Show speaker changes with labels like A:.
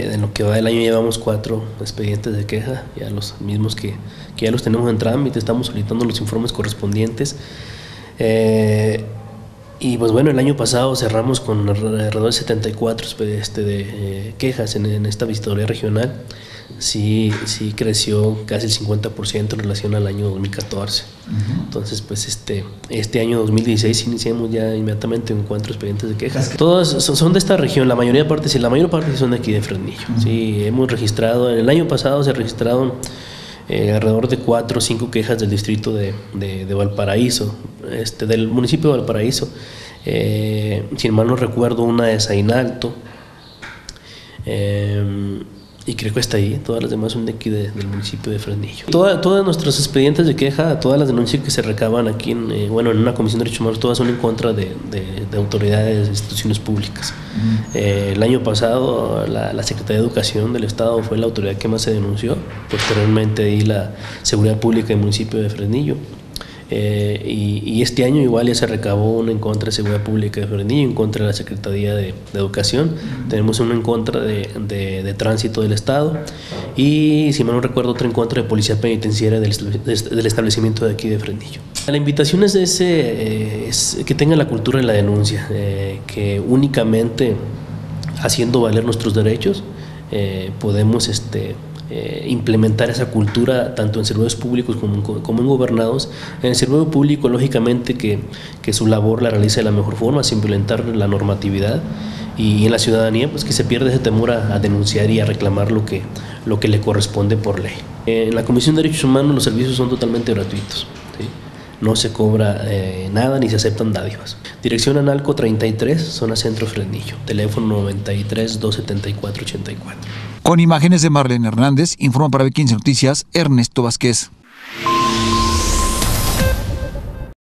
A: En lo que va del año llevamos cuatro expedientes de queja, ya los mismos que, que ya los tenemos en trámite, estamos solicitando los informes correspondientes. Eh, y pues bueno, el año pasado cerramos con alrededor de 74 este, de, eh, quejas en, en, esta visitoría regional. Sí, sí creció casi el 50% en relación al año 2014. Entonces, pues este, este año 2016 iniciamos ya inmediatamente con cuatro expedientes de quejas. Todas son de esta región, la mayoría de partes, la mayor parte son de aquí de Fresnillo. Sí, hemos registrado, el año pasado se registraron eh, alrededor de cuatro o cinco quejas del distrito de, de, Valparaíso, este, del municipio de Valparaíso. Eh, si mal no recuerdo, una de Zainalto. Eh, y creo que está ahí. Todas las demás son de aquí de, del municipio de Fresnillo. Toda, todas nuestros expedientes de queja, todas las denuncias que se recaban aquí, en, eh, bueno, en una comisión de derechos humanos, todas son en contra de, de, de autoridades, instituciones públicas. Eh, el año pasado, la, la, Secretaría de Educación del Estado fue la autoridad que más se denunció. Posteriormente, ahí la Seguridad Pública del municipio de Fresnillo. Eh, y, y, este año igual ya se recabó uno en contra de Seguridad Pública de Fresnillo, en contra de la Secretaría de, de Educación, tenemos uno en contra de, de, de, Tránsito del Estado y, si mal no recuerdo, otro en contra de Policía Penitenciaria del, del establecimiento de aquí de Fresnillo. La invitación es, ese, eh, es que tengan la cultura de la denuncia, eh, que únicamente haciendo valer nuestros derechos eh, podemos este, eh, implementar esa cultura tanto en servicios públicos como, como, en gobernados. En el servicio público, lógicamente, que, que, su labor la realice de la mejor forma, sin violentar la normatividad. Y en la ciudadanía, pues que se pierde ese temor a, a denunciar y a reclamar lo que, lo que le corresponde por ley. En la Comisión de Derechos Humanos los servicios son totalmente gratuitos. ¿sí? No se cobra eh, nada ni se aceptan dádivas. Dirección Analco 33, zona Centro Fresnillo. Teléfono 93 274 84.
B: Con imágenes de Marlene Hernández, informa para B15 Noticias Ernesto Vázquez.